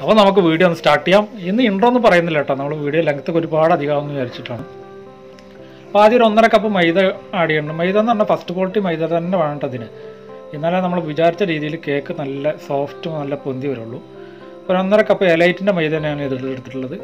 അപ്പോൾ നമുക്ക് വീഡിയോ ഒന്ന് സ്റ്റാർട്ട് ചെയ്യാം. ഇന്ന് ഇൻട്രോ ഒന്നും പറയുന്നില്ല കേട്ടോ. നമ്മൾ വീഡിയോ ലെങ്ത്ത് ഒരുപാട് അധികമാകുമെന്ന് വിചാരിച്ചിട്ടാണ്. അപ്പോൾ ആദ്യം ഒരു ഒന്നര കപ്പ് മൈദ ആഡ് ചെയ്യണം. മൈദ എന്ന് പറഞ്ഞാൽ ഫസ്റ്റ് ക്വാളിറ്റി മൈദ തന്നെ വേണം അതിന്. എന്നാലേ നമ്മൾ വിചാരിച്ച രീതിയിൽ കേക്ക് നല്ല സോഫ്റ്റും നല്ല പൊന്തി വരുള്ളൂ. ഒരു ഒന്നര കപ്പ് എലൈറ്റിന്റെ മൈദ തന്നെയാണ് ഇതിൽ എടുത്തിട്ടുള്ളത്.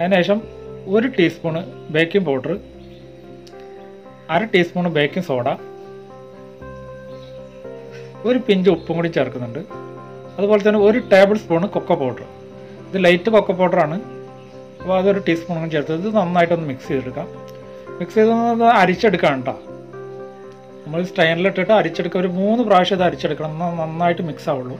അതിനുശേഷം ഒരു ടീസ്പൂണ് ബേക്കിംഗ് പൗഡർ അര ടീസ്പൂണ് ബേക്കിംഗ് സോഡ ഒരു പിഞ്ച് ഉപ്പും കൂടി ചേർക്കുന്നുണ്ട്. അതുപോലെ തന്നെ ഒരു ടേബിൾ സ്പൂൺ കൊക്ക പൗഡർ. ഇത് ലൈറ്റ് കൊക്കോ പൗഡറാണ് അപ്പോൾ അതൊരു ടീസ്പൂൺ കൂടി ചേർത്ത് ഇത് നന്നായിട്ടൊന്ന് മിക്സ് ചെയ്തെടുക്കാം. മിക്സ് ചെയ്ത് അരിച്ചെടുക്കാം കേട്ടോ നമ്മൾ സ്റ്റൈനിലിട്ടിട്ട് അരിച്ചെടുക്കുക ഒരു മൂന്ന് പ്രാവശ്യം ഇത് അരിച്ചെടുക്കണം. എന്നാൽ നന്നായിട്ട് മിക്സ് ആവുള്ളൂ.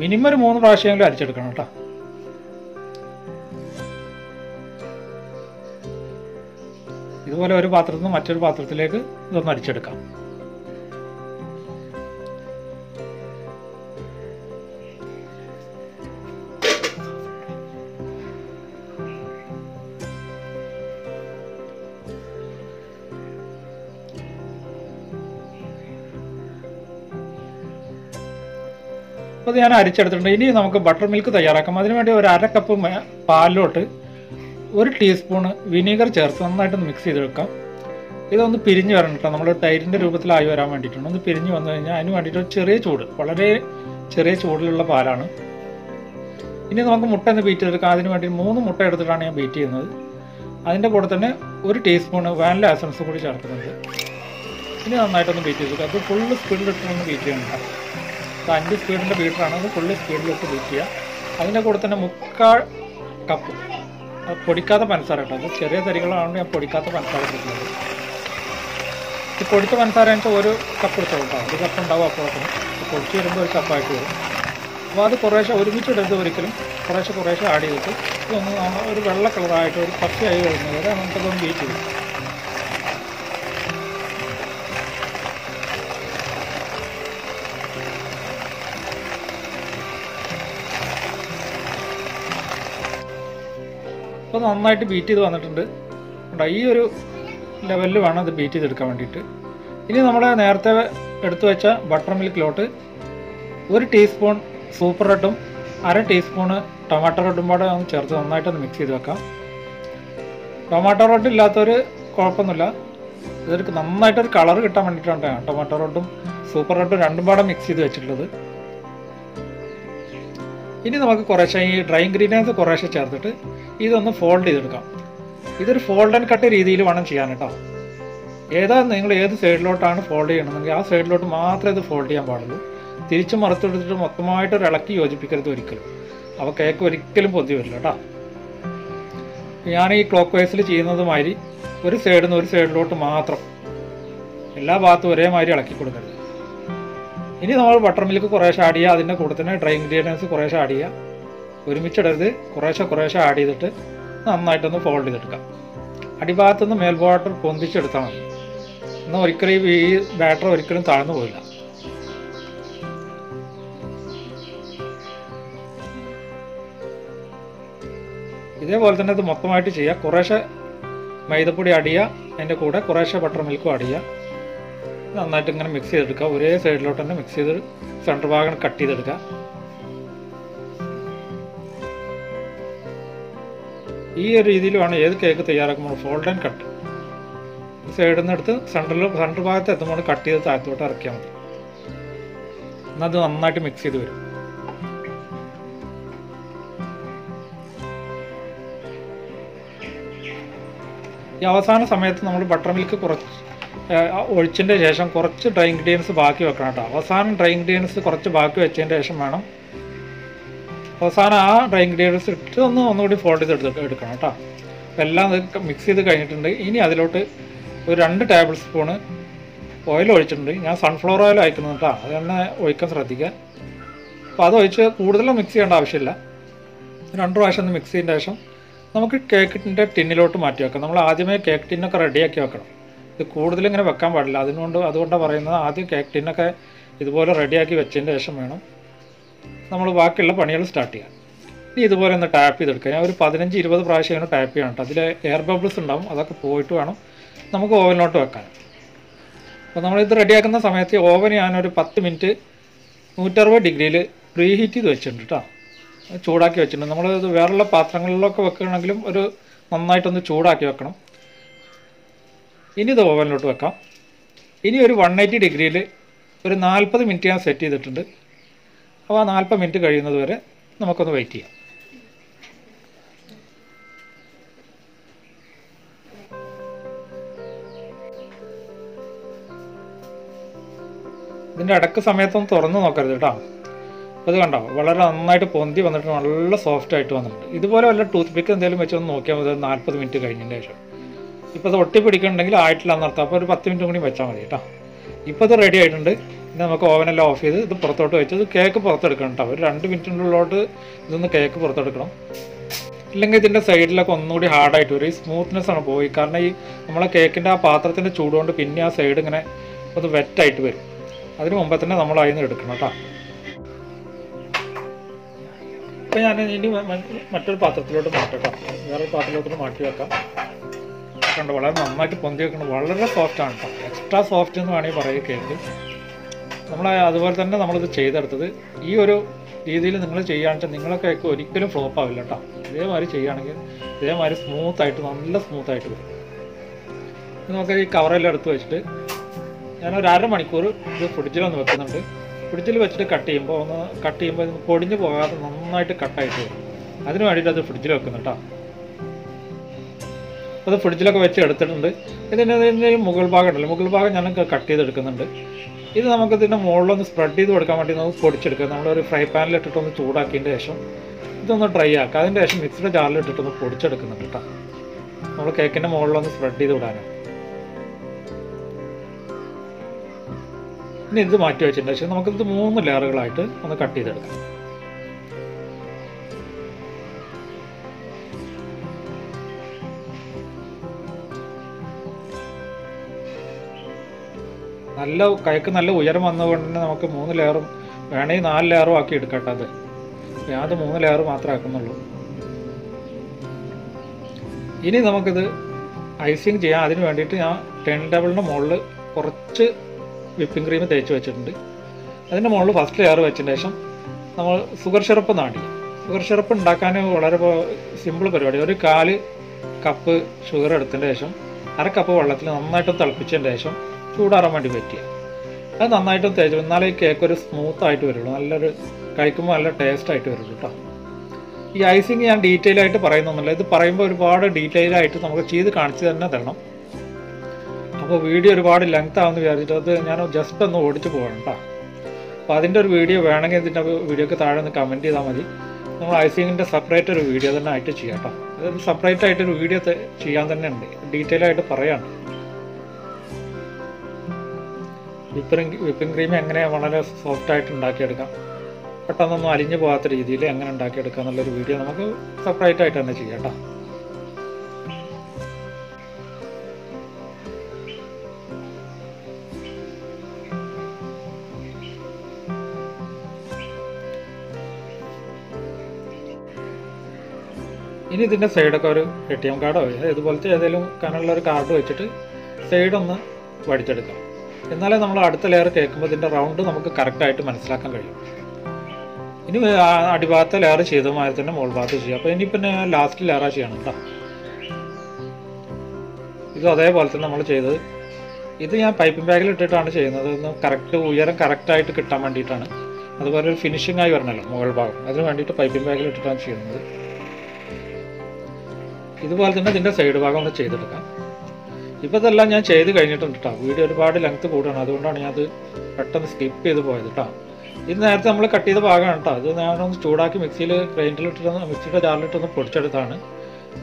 മിനിമം ഒരു മൂന്ന് പ്രാവശ്യമെങ്കിലും അരിച്ചെടുക്കണം കേട്ടോ ഇതുപോലെ ഒരു പാത്രത്തിൽ നിന്ന് മറ്റൊരു പാത്രത്തിലേക്ക് ഇതൊന്ന് അരിച്ചെടുക്കാം. ഇത് ഞാൻ അരിച്ചെടുത്തിട്ടുണ്ട്. ഇനി നമുക്ക് ബട്ടർ മിൽക്ക് തയ്യാറാക്കാം. അതിനുവേണ്ടി ഒരു അര കപ്പ് പാലിലോട്ട് ഒരു ടീസ്പൂൺ വിനീഗർ ചേർത്ത് നന്നായിട്ടൊന്ന് മിക്സ് ചെയ്ത് വെക്കാം ഇതൊന്ന് പിരിഞ്ഞ് വരണം കേട്ടോ. നമ്മൾ തൈരിന്റെ രൂപത്തിലായി വരാൻ വേണ്ടിയിട്ടുണ്ട്. ഒന്ന് പിരിഞ്ഞ് വന്നു കഴിഞ്ഞാൽ അതിന് വേണ്ടിയിട്ട് ഒരു ചെറിയ ചൂട് വളരെ ചെറിയ ചൂടിലുള്ള പാലാണ്. ഇനി നമുക്ക് മുട്ട ഒന്ന് ബീറ്റ് ചെയ്തെടുക്കാം. അതിന് വേണ്ടി മൂന്ന് മുട്ട എടുത്തിട്ടാണ് ഞാൻ ബീറ്റ് ചെയ്യുന്നത്. അതിന്റെ കൂടെ തന്നെ ഒരു ടീസ്പൂൺ വാനില എസൻസ് കൂടി ചേർക്കുന്നുണ്ട് ഇനി നന്നായിട്ടൊന്ന് ബീറ്റ് ചെയ്തെടുക്കാം. അത് ഫുള്ള് സ്പീഡിലിട്ടൊന്ന് ബീറ്റ് ചെയ്യണം അഞ്ച് സ്പീഡിന്റെ ബീറ്ററാണ്. അത് ഫുള്ള് സ്പീഡിലിട്ട് ബീറ്റ് ചെയ്യുക അതിന്റെ കൂടെ തന്നെ മുക്കാൽ കപ്പ് പൊടിക്കാത്ത പഞ്ചസാര കേട്ടോ. അത് ചെറിയ തരികളാണ് ഞാൻ പൊടിക്കാത്ത പഞ്ചസാര കിട്ടുന്നത് ഈ പൊടിച്ച പഞ്ചസാര വെച്ചാൽ ഒരു കപ്പ് എടുത്തോളൂ കേട്ടോ ഒരു കപ്പ് ഉണ്ടാവും അപ്പോഴത്തേക്കും പൊടിച്ച് വരുമ്പോൾ ഒരു കപ്പായിട്ട് വരും. അപ്പോൾ അത് കുറേശ്ശെ ഒരുമിച്ച് ഒരിക്കലും. കുറേശ്ശെ കുറേശ്ശെ ആഡ് ചെയ്തിട്ട്. ഇതൊന്ന് ഒരു വെള്ള കളറായിട്ട് ഒരു പച്ചയായി വരുന്നത് വരെ നമുക്കതൊന്ന് ബീറ്റ് ചെയ്യും. അപ്പോൾ നന്നായിട്ട് ബീറ്റ് ചെയ്ത് വന്നിട്ടുണ്ട്. കണ്ടോ ഈ ഒരു ലെവലിൽ വേണം അത് ബീറ്റ് ചെയ്തെടുക്കാൻ വേണ്ടിയിട്ട്. ഇനി നമ്മുടെ നേരത്തെ എടുത്തു വെച്ച ബട്ടർ മിൽക്കിലോട്ട് ഒരു ടീസ്പൂൺ സൂപ്പർ റെഡും അര ടീസ്പൂൺ ടൊമാറ്റോ റെഡും പാടെ ഒന്ന് ചേർത്ത് നന്നായിട്ടൊന്ന് മിക്സ് ചെയ്ത് വെക്കാം. ടൊമാറ്റോ റെഡ് ഇല്ലാത്തവർ കുഴപ്പമൊന്നുമില്ല. ഇതൊരു നന്നായിട്ടൊരു കളർ കിട്ടാൻ വേണ്ടിയിട്ടാണ് ടൊമാറ്റോ റെഡും സൂപ്പർ റെഡും രണ്ടും പാടെ മിക്സ് ചെയ്ത് വെച്ചിട്ടുള്ളത്. ഇനി നമുക്ക് കുറേശ്ശെ ഈ ഡ്രൈ ഇൻഗ്രീഡിയൻസ് കുറേശ്ശെ ചേർത്തിട്ട് ഇതൊന്ന് ഫോൾഡ് ചെയ്തെടുക്കാം. ഇതൊരു ഫോൾഡ് ആൻഡ് കട്ട് രീതിയിൽ വേണം ചെയ്യാൻ കേട്ടോ. ഏതാ നിങ്ങൾ ഏത് സൈഡിലോട്ടാണ് ഫോൾഡ് ചെയ്യണമെങ്കിൽ ആ സൈഡിലോട്ട് മാത്രമേ ഇത് ഫോൾഡ് ചെയ്യാൻ പാടുള്ളൂ. തിരിച്ചു മറുത്തെടുത്തിട്ട് മൊത്തമായിട്ട് ഒരു ഇളക്കി യോജിപ്പിക്കരുത് ഒരിക്കലും. അപ്പോൾ കേക്ക് ഒരിക്കലും പൊതി വരില്ല കേട്ടോ. ഞാൻ ഈ ക്ലോക്ക് വൈസിൽ ചെയ്യുന്നത് മാതിരി ഒരു സൈഡിൽ നിന്ന് ഒരു സൈഡിലോട്ട് മാത്രം എല്ലാ ഭാഗത്തും ഒരേമാതിരി ഇളക്കി കൊടുക്കരുത്. ഇനി നമ്മൾ ബട്ടർ മിൽക്ക് കുറേശ്ശെ ആഡ് ചെയ്യുക അതിന്റെ കൂടെ തന്നെ ഡ്രൈ ഇൻഗ്രീഡിയൻസ് കുറേശ്ശെ ആഡ് ചെയ്യുക. ഒരുമിച്ചിടരുത്. കുറേശ്ശെ കുറേശ്ശെ ആഡ് ചെയ്തിട്ട് നന്നായിട്ടൊന്ന് ഫോൾഡ് ചെയ്തെടുക്കാം. അടിഭാഗത്തുനിന്ന് മേൽഭാഗത്ത് പൊന്തിച്ചെടുത്താൽ മതി. എന്നാൽ ഒരിക്കലും ഈ ബാറ്റർ ഒരിക്കലും താഴ്ന്നു പോയില്ല ഇതേപോലെ തന്നെ ഇത് മൊത്തമായിട്ട് ചെയ്യുക. കുറേശ്ശെ മൈദപ്പൊടി അടിയുക അതിന്റെ കൂടെ കുറേശ്ശെ ബട്ടർ മിൽക്കും അടിയുക നന്നായിട്ട് ഇങ്ങനെ മിക്സ് ചെയ്തെടുക്കുക. ഒരേ സൈഡിലോട്ട് തന്നെ മിക്സ് ചെയ്ത് സെന്റർ ഭാഗം കട്ട് ചെയ്തെടുക്കുക. ഈ ഒരു രീതിയിൽ വേണം ഏത് കേക്ക് തയ്യാറാക്കുമ്പോൾ ഫോൾഡ് ആൻഡ് കട്ട് സൈഡിൽ നിന്ന് എടുത്ത് സെന്ററിൽ സെന്റർ ഭാഗത്ത് എത്തുമ്പോൾ കട്ട് ചെയ്ത് താഴത്തോട്ട് ഇറക്കിയാൽ മതി. എന്നാൽ അത് നന്നായിട്ട് മിക്സ് ചെയ്ത് വരും. ഈ അവസാന സമയത്ത് നമ്മൾ ബട്ടർ മിൽക്ക് കുറച്ച് ഒഴിച്ചതിന്റെ ശേഷം കുറച്ച് ഡ്രൈ ഇൻഗ്രീഡിയൻസ് ബാക്കി വെക്കണം കേട്ടോ. അവസാനം ഡ്രൈ ഇൻഗ്രീഡിയൻസ് കുറച്ച് ബാക്കി വെച്ചതിന്റെ ശേഷം വേണം അവസാനം ആ ഡ്രൈ ഇൻഗ്രീഡിയൻസ് ഇട്ട് ഒന്ന് ഒന്നുകൂടി ഫോൾഡ് ചെയ്ത് എടുത്ത് എടുക്കണം കേട്ടോ എല്ലാം മിക്സ് ചെയ്ത് കഴിഞ്ഞിട്ടുണ്ട്. ഇനി അതിലോട്ട് ഒരു രണ്ട് ടേബിൾ സ്പൂണ് ഓയിൽ ഒഴിച്ചിട്ടുണ്ട്. ഞാൻ സൺഫ്ലവർ ഓയിൽ അയക്കുന്നത് കേട്ടോ അത് തന്നെ ഒഴിക്കാൻ ശ്രദ്ധിക്കുക. അപ്പോൾ അത് ഒഴിച്ച് കൂടുതലും മിക്സ് ചെയ്യേണ്ട ആവശ്യമില്ല. രണ്ട് പ്രാവശ്യം ഒന്ന് മിക്സ് ചെയ്തതിന് ശേഷം നമുക്ക് കേക്കിന്റെ ടിന്നിലോട്ട് മാറ്റി വെക്കാം. നമ്മൾ ആദ്യമേ കേക്ക് ടിന്നൊക്കെ റെഡിയാക്കി വെക്കണം. ഇത് കൂടുതൽ ഇങ്ങനെ വെക്കാൻ പാടില്ല. അതിനുകൊണ്ട് അതുകൊണ്ടാണ് പറയുന്നത് ആദ്യം കേക്ക് ടിന്നൊക്കെ ഇതുപോലെ റെഡിയാക്കി വെച്ചതിന് ശേഷം വേണം നമ്മൾ ബാക്കിയുള്ള പണികൾ സ്റ്റാർട്ട് ചെയ്യാം. ഇനി ഇതുപോലെ ഒന്ന് ടാപ്പ് ചെയ്തെടുക്കുക. ഞാൻ ഒരു പതിനഞ്ച് ഇരുപത് പ്രാവശ്യം ഇങ്ങനെ ടാപ്പ് ചെയ്യണം കേട്ടോ. അതിൽ എയർ ബബിൾസ് ഉണ്ടാവും അതൊക്കെ പോയിട്ട് വേണം നമുക്ക് ഓവനിലോട്ട് വെക്കാൻ. അപ്പോൾ നമ്മളിത് റെഡിയാക്കുന്ന സമയത്ത് ഓവൻ ഞാനൊരു പത്ത് മിനിറ്റ് നൂറ്ററുപത് ഡിഗ്രിയിൽ പ്രീ ഹീറ്റ് ചെയ്ത് വെച്ചിട്ടുണ്ട് കേട്ടോ. ചൂടാക്കി വെച്ചിട്ടുണ്ട്. നമ്മൾ ഇത് വേറെയുള്ള പാത്രങ്ങളിലൊക്കെ വെക്കുകയാണെങ്കിലും ഒരു നന്നായിട്ടൊന്ന് ചൂടാക്കി വെക്കണം. ഇനി ഇത് ഓവനിലോട്ട് വെക്കാം. ഇനി ഒരു വൺ എയ്റ്റി ഡിഗ്രിയിൽ ഒരു നാൽപ്പത് മിനിറ്റ് ഞാൻ സെറ്റ് ചെയ്തിട്ടുണ്ട്. അപ്പോൾ ആ നാൽപ്പത് മിനിറ്റ് കഴിയുന്നത് വരെ നമുക്കൊന്ന് വെയിറ്റ് ചെയ്യാം. ഇതിന്റെ അടക്ക് സമയത്തൊന്ന് തുറന്ന് നോക്കരുത് കേട്ടോ. അപ്പോൾ ഇത് കണ്ടോ? വളരെ നന്നായിട്ട് പൊന്തി വന്നിട്ട് നല്ല സോഫ്റ്റ് ആയിട്ട് വന്നിട്ടുണ്ട്. ഇതുപോലെ വല്ല ടൂത്ത് പിക്ക് എന്തെങ്കിലും വെച്ച് ഒന്ന് നോക്കിയാൽ മതി. നാൽപ്പത് മിനിറ്റ് കഴിഞ്ഞതിന് ശേഷം. ഇപ്പോൾ ഇത് ഒട്ടി ആയിട്ടില്ല എന്നർത്ഥം. അപ്പോൾ ഒരു പത്ത് മിനിറ്റ് കൂടി വെച്ചാൽ മതി കേട്ടോ. ഇപ്പോൾ ഇത് റെഡി ആയിട്ടുണ്ട്. ഇനി നമുക്ക് ഓവനെല്ലാം ഓഫ് ചെയ്ത് ഇത് പുറത്തോട്ട് വെച്ച് ഇത് കേക്ക് പുറത്തെടുക്കണം കേട്ടോ. ഒരു രണ്ട് മിനിറ്റിനുള്ളിലോട്ട് ഇതൊന്ന് കേക്ക് പുറത്തെടുക്കണം. ഇല്ലെങ്കിൽ ഇതിന്റെ സൈഡിലൊക്കെ ഒന്നുകൂടി ഹാർഡായിട്ട് വരും. ഈ സ്മൂത്ത്നെസ് ആണ് പോയി. കാരണം ഈ നമ്മളെ കേക്കിന്റെ ആ പാത്രത്തിന്റെ ചൂടുകൊണ്ട് പിന്നെ ആ സൈഡ് ഇങ്ങനെ ഒന്ന് വെറ്റായിട്ട് വരും. അതിന് മുമ്പ് തന്നെ നമ്മൾ അതിൽ എടുക്കണം കേട്ടോ. ഇപ്പം ഞാൻ ഇനി മറ്റൊരു പാത്രത്തിലോട്ട് മാറ്റട്ടോ വേറൊരു പാത്രത്തിലോട്ട് മാറ്റി വെക്കാം. കണ്ടോ വളരെ നന്നായിട്ട് പൊന്തി വെക്കണം വളരെ സോഫ്റ്റ് ആണ് കേട്ടോ. എക്സ്ട്രാ സോഫ്റ്റ് എന്ന് വേണമെങ്കിൽ പറയുക കേക്ക് നമ്മൾ അതുപോലെ തന്നെ നമ്മളിത് ചെയ്തെടുത്തത് ഈ ഒരു രീതിയിൽ നിങ്ങൾ ചെയ്യുകയാണെന്ന് നിങ്ങളൊക്കെ ഒരിക്കലും ഫ്ലോപ്പ് ആവില്ല കേട്ടോ ഇതേമാതിരി ചെയ്യുകയാണെങ്കിൽ ഇതേമാതിരി സ്മൂത്ത് ആയിട്ട് നല്ല സ്മൂത്ത് ആയിട്ട് വരും. നമുക്ക് ഈ കവറെല്ലാം എടുത്ത് വെച്ചിട്ട് ഞാൻ ഒരു അര മണിക്കൂർ ഇത് ഫ്രിഡ്ജിലൊന്ന് വെക്കുന്നുണ്ട്. ഫ്രിഡ്ജിൽ വെച്ചിട്ട് കട്ട് ചെയ്യുമ്പോൾ ഒന്ന് കട്ട് ചെയ്യുമ്പോൾ ഇത് പൊടിഞ്ഞു പോകാതെ നന്നായിട്ട് കട്ടായിട്ട് വരും. അതിന് വേണ്ടിയിട്ട് അത് ഫ്രിഡ്ജിൽ വെക്കുന്നു കേട്ടോ അത് ഫ്രിഡ്ജിലൊക്കെ വെച്ച് എടുത്തിട്ടുണ്ട്. ഇതിന്റെ മുകൾ ഭാഗം ഉണ്ടല്ലോ. മുകൾ ഭാഗം ഞാൻ കട്ട് ചെയ്തെടുക്കുന്നുണ്ട്. ഇത് നമുക്ക് ഇതിന്റെ മുകളിലൊന്ന് സ്പ്രെഡ് ചെയ്ത് കൊടുക്കാൻ വേണ്ടി നമുക്ക് പൊടിച്ചെടുക്കുക. നമ്മളൊരു ഫ്രൈ പാനിൽ ഇട്ടിട്ടൊന്ന് ചൂടാക്കിയതിന്റെ ശേഷം ഇതൊന്ന് ഡ്രൈ ആക്കുക. അതിന്റെ ശേഷം മിക്സിയുടെ ജാറിൽ ഇട്ടിട്ടൊന്ന് പൊടിച്ചെടുക്കുന്നുണ്ട് കേട്ടോ. നമ്മൾ കേക്കിന്റെ മുകളിലൊന്ന് സ്പ്രെഡ് ചെയ്ത് വിടാനാണ് ഇനി ഇത് മാറ്റി വെച്ചിട്ടുണ്ട്. ശേഷം നമുക്കിത് മൂന്ന് ലെയറുകളായിട്ട് ഒന്ന് കട്ട് ചെയ്തെടുക്കാം. നല്ല കയക്ക് നല്ല ഉയരം വന്നതുകൊണ്ട് തന്നെ നമുക്ക് മൂന്ന് ലെയറും വേണമെങ്കിൽ നാല് ലെയറും ആക്കി എടുക്കട്ടെ അത്. ഞാൻ അത് മൂന്ന് ലെയർ മാത്രമേ ആക്കുന്നുള്ളൂ. ഇനി നമുക്കിത് ഐസിങ് ചെയ്യാൻ അതിന് വേണ്ടിയിട്ട് ഞാൻ ടെൻ ടേബിളിന്റെ മുകളിൽ കുറച്ച് വിപ്പിംഗ് ക്രീം തേച്ച് വെച്ചിട്ടുണ്ട്. അതിന്റെ മുകളിൽ ഫസ്റ്റ് ലെയർ വെച്ചതിന് ശേഷം നമ്മൾ സുഗർ സിറപ്പ് നാടി. ഷുഗർ സിറപ്പ് ഉണ്ടാക്കാൻ വളരെ സിമ്പിൾ പരിപാടി. ഒരു കാൽ കപ്പ് ഷുഗർ എടുത്തതിന് ശേഷം അര കപ്പ് വെള്ളത്തിൽ നന്നായിട്ട് തിളപ്പിച്ചതിന് ശേഷം ചൂടാറാൻ വേണ്ടി പറ്റിയ. അത് നന്നായിട്ടും തേച്ചു എന്നാലേ ഈ കേക്ക് ഒരു സ്മൂത്ത് ആയിട്ട് വരുള്ളൂ. നല്ലൊരു കഴിക്കുമ്പോൾ നല്ല ടേസ്റ്റ് ആയിട്ട് വരുള്ളൂ കേട്ടോ ഈ ഐസിങ് ഞാൻ ഡീറ്റെയിൽ ആയിട്ട് പറയുന്നൊന്നുമില്ല. ഇത് പറയുമ്പോൾ ഒരുപാട് ഡീറ്റെയിൽ ആയിട്ട് നമുക്ക് ചെയ്ത് കാണിച്ചു തന്നെ തരണം. അപ്പോൾ വീഡിയോ ഒരുപാട് ലെങ്ത് ആവുമെന്ന് വിചാരിച്ചിട്ട് അത് ഞാൻ ജസ്റ്റ് ഒന്ന് ഓടിച്ച് പോകണം കേട്ടോ അപ്പോൾ അതിന്റെ ഒരു വീഡിയോ വേണമെങ്കിൽ ഇതിന്റെ വീഡിയോക്ക് താഴെ ഒന്ന് കമന്റ് ചെയ്താൽ മതി. നമ്മൾ ഐസിങ്ങിന്റെ സെപ്പറേറ്റ് ഒരു വീഡിയോ തന്നെ ആയിട്ട് ചെയ്യാം കേട്ടോ അതായത് സെപ്പറേറ്റ് ആയിട്ടൊരു വീഡിയോ ചെയ്യാൻ തന്നെ ഉണ്ട്. ഡീറ്റെയിൽ ആയിട്ട് പറയാണ് വിപ്പിംഗ് വിപ്പിംഗ് ക്രീം എങ്ങനെ വളരെ സോഫ്റ്റ് ആയിട്ട് ഉണ്ടാക്കിയെടുക്കാം? പെട്ടെന്നൊന്നും അലിഞ്ഞു പോകാത്ത രീതിയിൽ എങ്ങനെ ഉണ്ടാക്കിയെടുക്കാം എന്നുള്ളൊരു വീഡിയോ നമുക്ക് സെപ്പറേറ്റ് ആയിട്ട് തന്നെ ചെയ്യാം കേട്ടോ. ഇനി ഇതിന്റെ സൈഡൊക്കെ ഒരു എ ടി എം കാർഡോ ഇതുപോലത്തെ ഏതെങ്കിലും കനുള്ള ഒരു കാർഡ് വെച്ചിട്ട് സൈഡൊന്ന് വടിച്ചെടുക്കാം. എന്നാലേ നമ്മൾ അടുത്ത ലെയർ കേൾക്കുമ്പോൾ ഇതിന്റെ റൗണ്ട് നമുക്ക് കറക്റ്റായിട്ട് മനസ്സിലാക്കാൻ കഴിയും. ഇനി അടിഭാഗത്തെ ലെയർ ചെയ്ത മാതിരി തന്നെ മുകൾ ഭാഗത്ത് ചെയ്യാം. അപ്പോൾ ഇനി പിന്നെ ലാസ്റ്റ് ലെയറാ ചെയ്യണം കേട്ടോ ഇത് അതേപോലെ തന്നെ നമ്മൾ ചെയ്തത്. ഇത് ഞാൻ പൈപ്പിംഗ് ബാഗിൽ ഇട്ടിട്ടാണ് ചെയ്യുന്നത്. ഒന്ന് കറക്റ്റ് ഉയരം കറക്റ്റായിട്ട് കിട്ടാൻ വേണ്ടിയിട്ടാണ്. അതുപോലെ ഒരു ഫിനിഷിംഗ് ആയി വരണല്ലോ മുകൾ ഭാഗം. അതിന് വേണ്ടിയിട്ട് പൈപ്പിംഗ് ബാഗിൽ ഇട്ടിട്ടാണ് ചെയ്യുന്നത്. ഇതുപോലെ തന്നെ ഇതിന്റെ സൈഡ് ഭാഗം ഒന്ന് ചെയ്തെടുക്കാം. ഇപ്പോൾ ഇതെല്ലാം ഞാൻ ചെയ്ത് കഴിഞ്ഞിട്ടുണ്ട് കേട്ടോ വീഡിയോ ഒരുപാട് ലെങ്ത് കൂടുകയാണ് അതുകൊണ്ടാണ് ഞാൻ അത് പെട്ടെന്ന് സ്കിപ്പ് ചെയ്ത് പോയത് കേട്ടോ ഇത് നേരത്തെ നമ്മൾ കട്ട് ചെയ്ത ഭാഗമാണ് കേട്ടോ ഇത് ഞാനൊന്ന് ചൂടാക്കി മിക്സിയിൽ ഗ്രൈൻഡറിലിട്ടൊന്ന് മിക്സിയുടെ ജാറിലിട്ടൊന്ന് പൊടിച്ചെടുത്താണ്.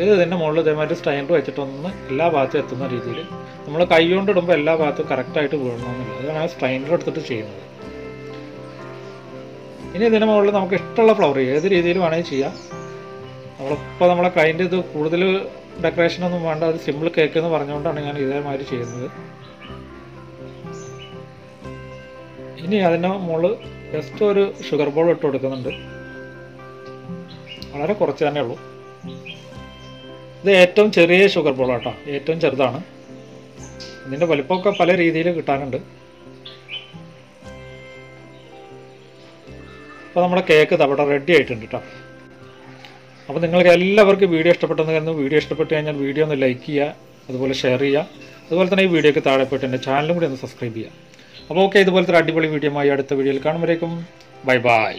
ഇത് ഇതിന്റെ മുകളിൽ ഇതേമാതിരി സ്റ്റൈൻഡർ വെച്ചിട്ടൊന്ന് എല്ലാ ഭാഗത്തും എത്തുന്ന രീതിയിൽ നമ്മൾ കൈ കൊണ്ട് ഇടുമ്പോൾ എല്ലാ ഭാഗത്തും കറക്റ്റായിട്ട് വീഴണമെന്നില്ല. അതാണ് ആ സ്റ്റൈൻഡർ എടുത്തിട്ട് ചെയ്യുന്നത്. ഇനി ഇതിന്റെ മുകളിൽ നമുക്ക് ഇഷ്ടമുള്ള ഫ്ലവർ ഏത് രീതിയിൽ വേണമെങ്കിൽ ചെയ്യാം. നമ്മളിപ്പോൾ നമ്മളെ കൈന്റെ ഇത് കൂടുതൽ ഡെക്കറേഷനൊന്നും വേണ്ട ഒരു സിമ്പിൾ കേക്ക് എന്ന് പറഞ്ഞുകൊണ്ടാണ് ഞാൻ ഇതേമാതിരി ചെയ്യുന്നത്. ഇനി അതിന്റെ മുകളിൽ ജസ്റ്റ് ഒരു ഷുഗർ ബോൾ ഇട്ട് കൊടുക്കുന്നുണ്ട്. വളരെ കുറച്ച് തന്നെ ഉള്ളൂ. ഇത് ഏറ്റവും ചെറിയ ഷുഗർ ബോൾ കേട്ടോ ഏറ്റവും ചെറുതാണ്. ഇതിന്റെ വലിപ്പമൊക്കെ പല രീതിയിൽ കിട്ടാനുണ്ട്. അപ്പോൾ നമ്മുടെ കേക്ക് അവിടെ റെഡി ആയിട്ടുണ്ട് കേട്ടോ അപ്പോൾ നിങ്ങൾക്ക് എല്ലാവർക്കും വീഡിയോ ഇഷ്ടപ്പെട്ടെന്ന് കരുതുന്നു. വീഡിയോ ഇഷ്ടപ്പെട്ട് കഴിഞ്ഞാൽ വീഡിയോ ഒന്ന് ലൈക്ക് ചെയ്യുക അതുപോലെ ഷെയർ ചെയ്യുക. അതുപോലെ തന്നെ ഈ വീഡിയോയ്ക്ക് താഴെ പോയിട്ട് എന്റെ ചാനലും കൂടി ഒന്ന് സബ്സ്ക്രൈബ് ചെയ്യുക. അപ്പോൾ ഓക്കെ ഇതുപോലത്തെ അടിപൊളി വീഡിയോ ആയി അടുത്ത വീഡിയോയിൽ കാണുമ്പോഴേക്കും ബൈ ബൈ